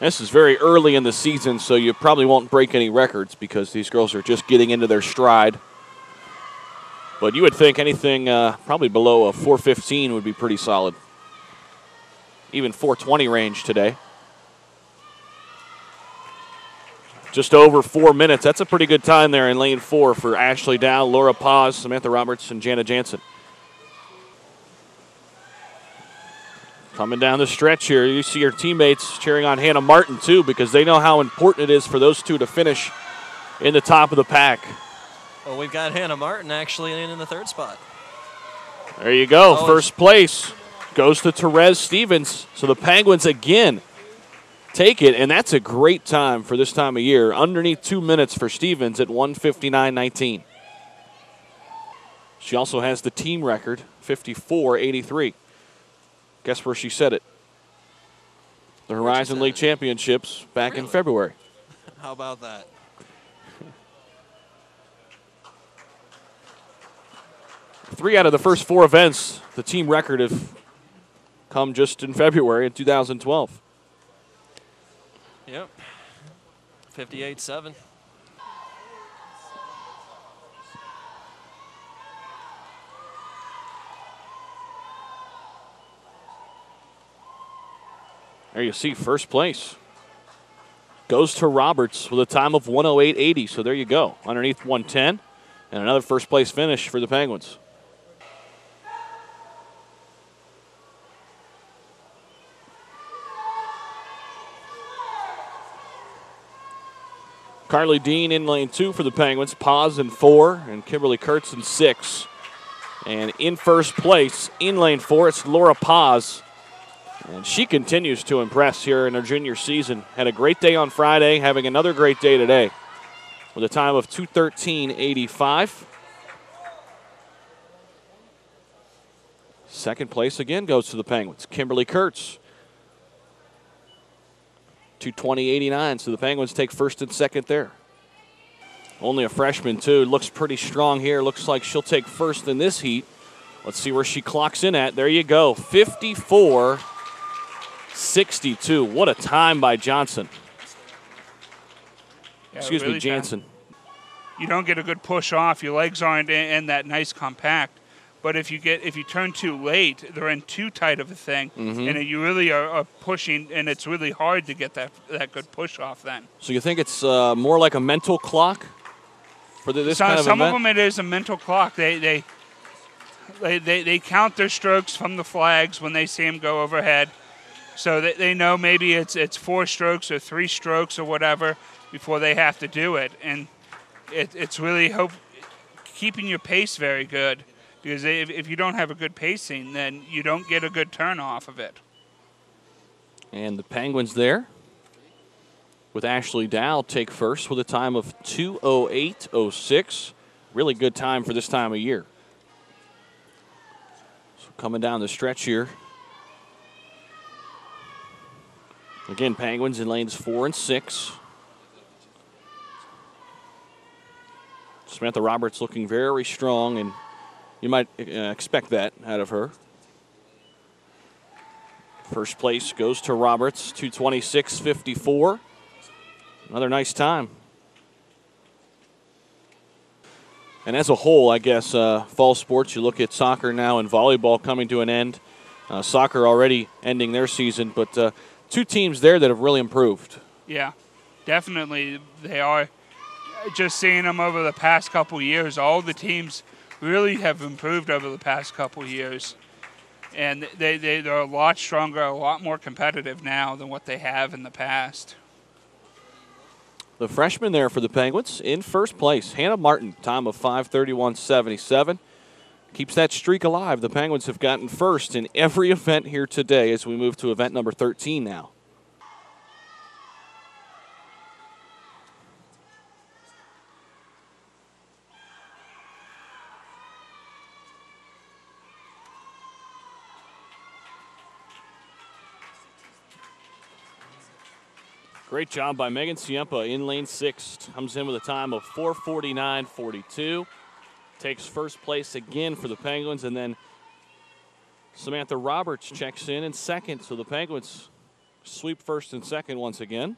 This is very early in the season, so you probably won't break any records because these girls are just getting into their stride. But you would think anything uh, probably below a 415 would be pretty solid. Even 420 range today. Just over four minutes. That's a pretty good time there in lane four for Ashley Dow, Laura Paz, Samantha Roberts, and Jana Jansen. Coming down the stretch here, you see your teammates cheering on Hannah Martin too because they know how important it is for those two to finish in the top of the pack. Well, we've got Hannah Martin actually in, in the third spot. There you go. Oh, First place goes to Therese Stevens. So the Penguins again take it, and that's a great time for this time of year. Underneath two minutes for Stevens at 159.19. She also has the team record, 54.83. Guess where she said it? The Horizon League Championships back really? in February. How about that? Three out of the first four events, the team record have come just in February in 2012. Yep. 58 7. There you see first place. Goes to Roberts with a time of 108.80. So there you go. Underneath 110. And another first place finish for the Penguins. Carly Dean in lane two for the Penguins. Paz in four, and Kimberly Kurtz in six. And in first place in lane four, it's Laura Paz. And she continues to impress here in her junior season. Had a great day on Friday, having another great day today with a time of 213.85. Second place again goes to the Penguins. Kimberly Kurtz 220.89. So the Penguins take first and second there. Only a freshman, too. Looks pretty strong here. Looks like she'll take first in this heat. Let's see where she clocks in at. There you go. 54 62. What a time by Johnson. Yeah, Excuse really me, Jansen. You don't get a good push off. Your legs aren't in that nice compact. But if you get if you turn too late, they're in too tight of a thing, mm-hmm. and you really are, are, pushing, and it's really hard to get that that good push off then. So you think it's uh, more like a mental clock for this some, kind of Some event? of them it is a mental clock. They they, they they they count their strokes from the flags when they see them go overhead, so that they know maybe it's it's four strokes or three strokes or whatever before they have to do it, and it, it's really hope keeping your pace very good because if, if you don't have a good pacing, then you don't get a good turn off of it. And the Penguins there with Ashley Dow take first with a time of 208.06. Really good time for this time of year. So coming down the stretch here. Again, Penguins in lanes four and six. Samantha Roberts looking very strong and you might uh, expect that out of her. First place goes to Roberts, 226.54. Another nice time. And as a whole, I guess, uh, fall sports, you look at soccer now and volleyball coming to an end. Uh, soccer already ending their season, but uh, two teams there that have really improved. Yeah, definitely. They are. Just seeing them over the past couple years, all the teams – really have improved over the past couple years. And they, they, they're a lot stronger, a lot more competitive now than what they have in the past. The freshman there for the Penguins in first place, Hannah Martin, time of 531.77. Keeps that streak alive. The Penguins have gotten first in every event here today as we move to event number 13 now. Great job by Megan Siempa in lane six. Comes in with a time of 449.42. Takes first place again for the Penguins, and then Samantha Roberts checks in in second. So the Penguins Sweep first and second once again.